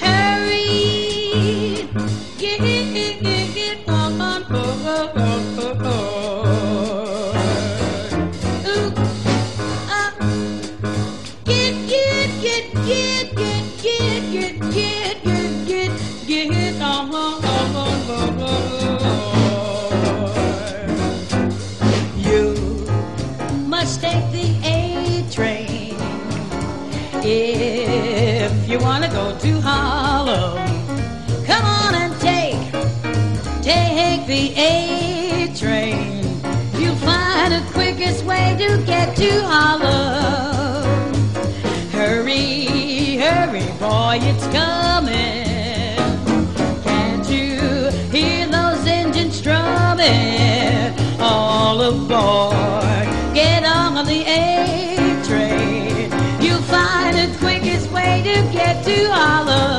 Hurry, get, get, get, get on board. Ooh, uh, get, get, get, get, get, get, the A train. You'll find the quickest way to get to Harlem. Hurry, hurry, boy, it's coming. Can't you hear those engines strumming? All aboard, get on the A train. You'll find the quickest way to get to Harlem.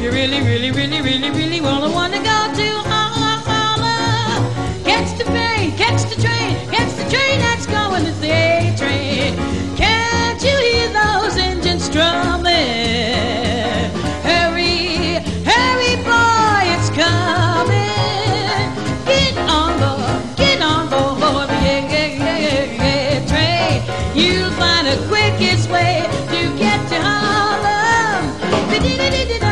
You really, really, really, really, really wanna wanna go to Harlem, catch the train, catch the train, catch the train that's going. It's the A train. Can't you hear those engines strumming?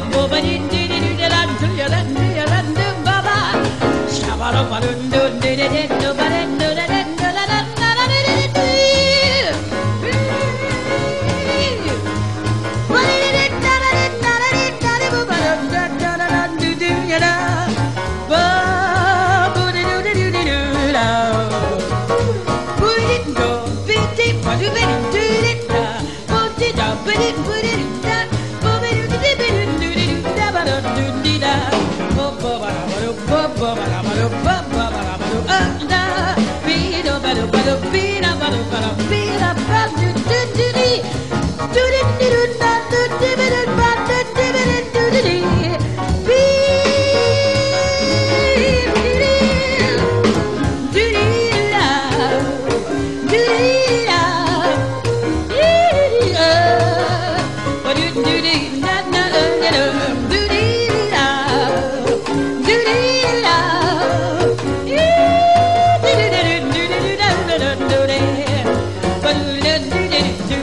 Baba,